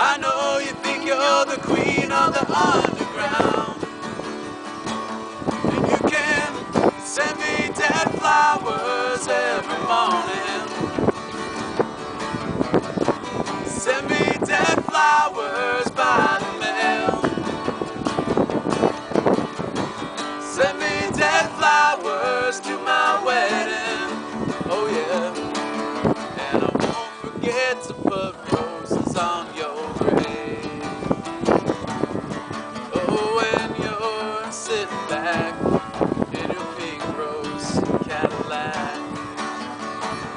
I know you think you're the queen of the underground. And you can send me dead flowers every morning. Send me dead flowers by the mail. Send me dead flowers to my wedding.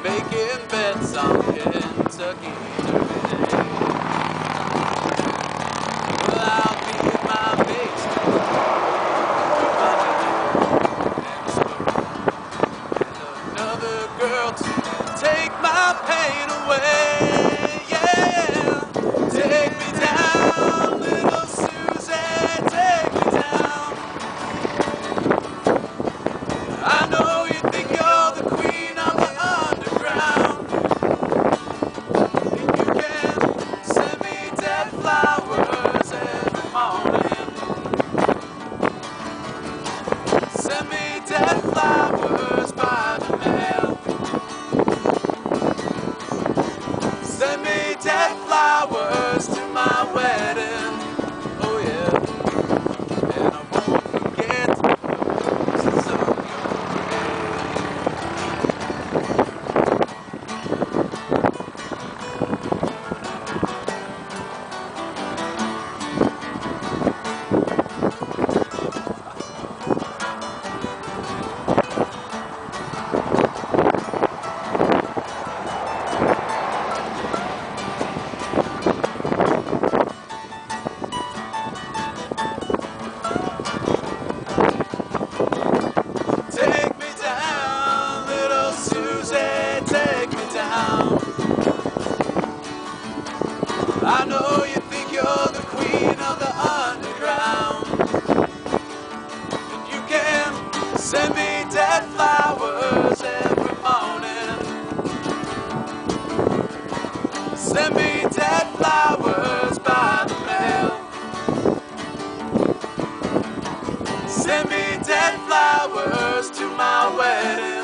making bets on Kentucky Derby. Send me dead flowers every morning. Send me dead flowers by the mail. Send me dead flowers to my wedding.